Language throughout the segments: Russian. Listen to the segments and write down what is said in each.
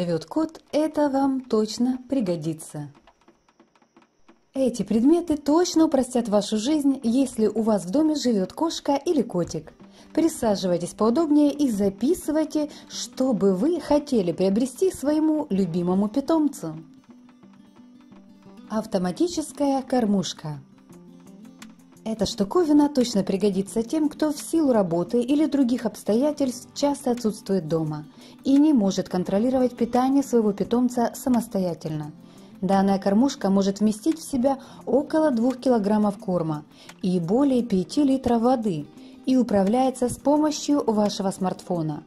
живет кот, это вам точно пригодится. Эти предметы точно упростят вашу жизнь, если у вас в доме живет кошка или котик. Присаживайтесь поудобнее и записывайте, что бы вы хотели приобрести своему любимому питомцу. Автоматическая кормушка. Эта штуковина точно пригодится тем, кто в силу работы или других обстоятельств часто отсутствует дома и не может контролировать питание своего питомца самостоятельно. Данная кормушка может вместить в себя около 2 кг корма и более 5 литров воды и управляется с помощью вашего смартфона.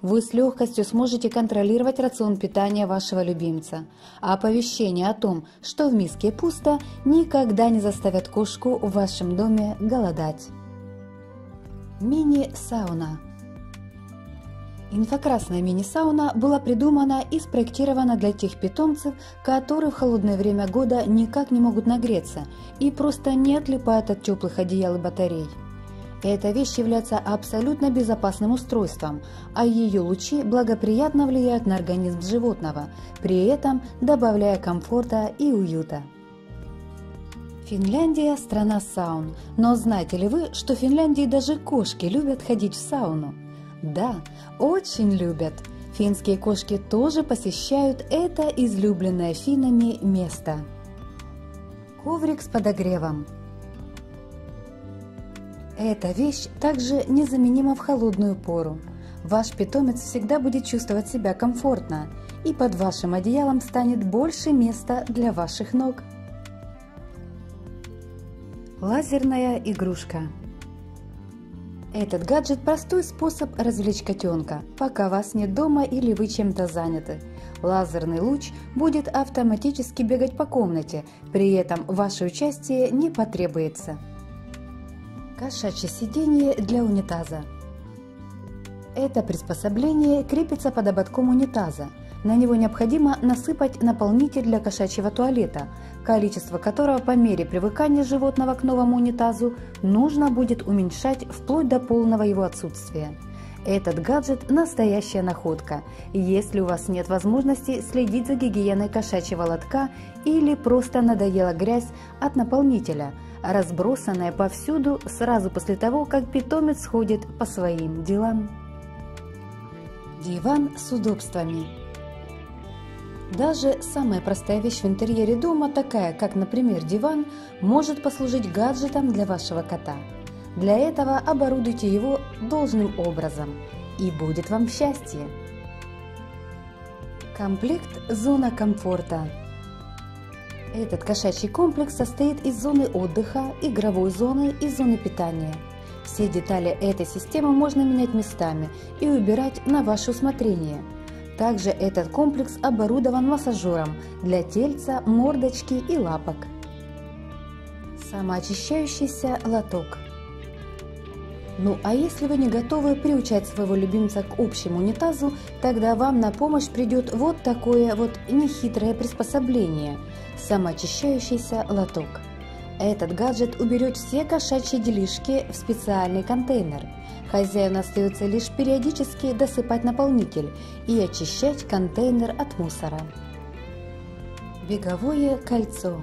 Вы с легкостью сможете контролировать рацион питания вашего любимца, а оповещение о том, что в миске пусто, никогда не заставят кошку в вашем доме голодать. Мини-сауна Инфракрасная мини-сауна была придумана и спроектирована для тех питомцев, которые в холодное время года никак не могут нагреться и просто не отлипают от теплых одеял и батарей. Эта вещь является абсолютно безопасным устройством, а ее лучи благоприятно влияют на организм животного, при этом добавляя комфорта и уюта. Финляндия – страна саун, но знаете ли вы, что в Финляндии даже кошки любят ходить в сауну? Да, очень любят. Финские кошки тоже посещают это излюбленное финами место. Коврик с подогревом. Эта вещь также незаменима в холодную пору. Ваш питомец всегда будет чувствовать себя комфортно, и под вашим одеялом станет больше места для ваших ног. Лазерная игрушка. Этот гаджет – простой способ развлечь котенка, пока вас нет дома или вы чем-то заняты. Лазерный луч будет автоматически бегать по комнате, при этом ваше участие не потребуется. Кошачье сиденье для унитаза. Это приспособление крепится под ободком унитаза. На него необходимо насыпать наполнитель для кошачьего туалета, количество которого по мере привыкания животного к новому унитазу нужно будет уменьшать вплоть до полного его отсутствия. Этот гаджет – настоящая находка, если у вас нет возможности следить за гигиеной кошачьего лотка или просто надоела грязь от наполнителя, разбросанная повсюду сразу после того, как питомец ходит по своим делам. Диван с удобствами даже самая простая вещь в интерьере дома, такая как, например, диван, может послужить гаджетом для вашего кота. Для этого оборудуйте его должным образом, и будет вам счастье. Комплект «Зона комфорта». Этот кошачий комплекс состоит из зоны отдыха, игровой зоны и зоны питания. Все детали этой системы можно менять местами и убирать на ваше усмотрение – также этот комплекс оборудован массажером для тельца, мордочки и лапок. Самоочищающийся лоток. Ну а если вы не готовы приучать своего любимца к общему унитазу, тогда вам на помощь придет вот такое вот нехитрое приспособление – самоочищающийся лоток. Этот гаджет уберет все кошачьи делишки в специальный контейнер – Хозяину остается лишь периодически досыпать наполнитель и очищать контейнер от мусора. Беговое кольцо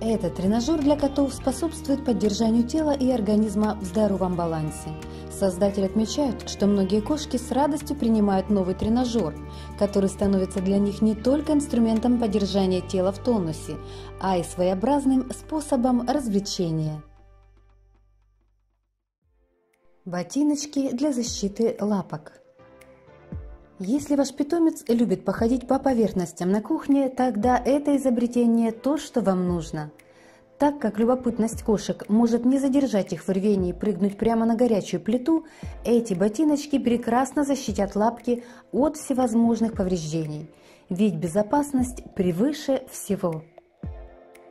Этот тренажер для котов способствует поддержанию тела и организма в здоровом балансе. Создатели отмечают, что многие кошки с радостью принимают новый тренажер, который становится для них не только инструментом поддержания тела в тонусе, а и своеобразным способом развлечения. Ботиночки для защиты лапок. Если ваш питомец любит походить по поверхностям на кухне, тогда это изобретение то, что вам нужно. Так как любопытность кошек может не задержать их в рвении прыгнуть прямо на горячую плиту, эти ботиночки прекрасно защитят лапки от всевозможных повреждений. Ведь безопасность превыше всего.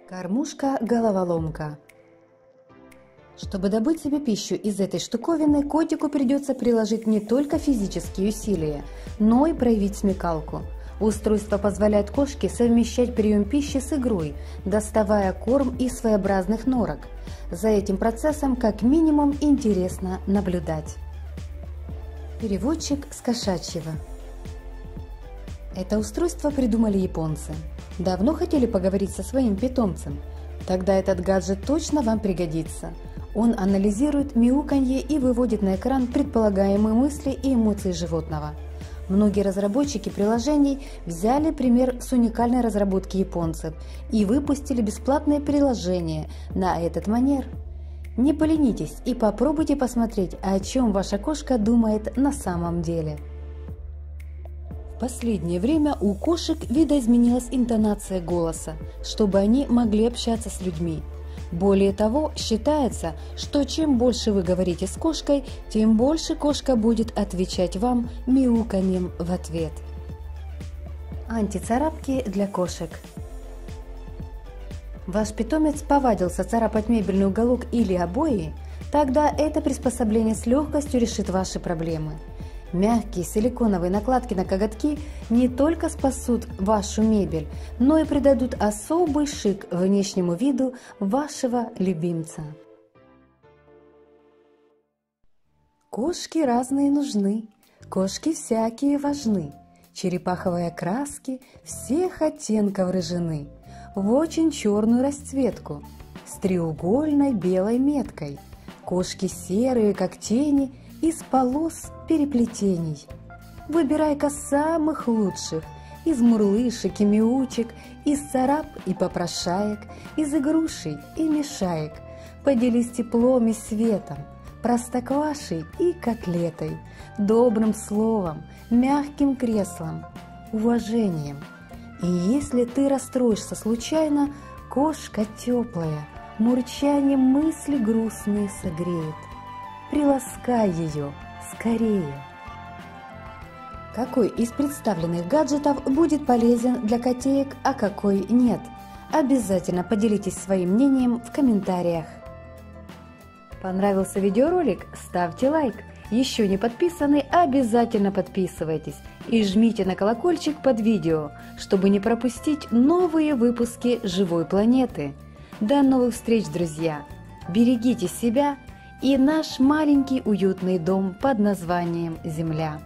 Кормушка-головоломка. Чтобы добыть себе пищу из этой штуковины, котику придется приложить не только физические усилия, но и проявить смекалку. Устройство позволяет кошке совмещать прием пищи с игрой, доставая корм из своеобразных норок. За этим процессом как минимум интересно наблюдать. Переводчик с кошачьего. Это устройство придумали японцы. Давно хотели поговорить со своим питомцем? Тогда этот гаджет точно вам пригодится. Он анализирует мяуканье и выводит на экран предполагаемые мысли и эмоции животного. Многие разработчики приложений взяли пример с уникальной разработки японцев и выпустили бесплатное приложение на этот манер. Не поленитесь и попробуйте посмотреть, о чем ваша кошка думает на самом деле. В последнее время у кошек видоизменилась интонация голоса, чтобы они могли общаться с людьми. Более того, считается, что чем больше вы говорите с кошкой, тем больше кошка будет отвечать вам мяуканьем в ответ. Антицарапки для кошек Ваш питомец повадился царапать мебельный уголок или обои? Тогда это приспособление с легкостью решит ваши проблемы – Мягкие силиконовые накладки на коготки не только спасут вашу мебель, но и придадут особый шик внешнему виду вашего любимца. Кошки разные нужны, кошки всякие важны. Черепаховые краски всех оттенков рыжины в очень черную расцветку с треугольной белой меткой. Кошки серые, как тени – из полос переплетений. Выбирай-ка самых лучших, из мурлышек и мяучек, из царап и попрошаек, из игрушей и мешаек. Поделись теплом и светом, простоквашей и котлетой, добрым словом, мягким креслом, уважением. И если ты расстроишься случайно, кошка теплая, мурчанием мысли грустные согреет приласкай ее скорее. Какой из представленных гаджетов будет полезен для котеек, а какой нет? Обязательно поделитесь своим мнением в комментариях. Понравился видеоролик? Ставьте лайк. Еще не подписаны? Обязательно подписывайтесь. И жмите на колокольчик под видео, чтобы не пропустить новые выпуски «Живой планеты». До новых встреч, друзья! Берегите себя и наш маленький уютный дом под названием «Земля».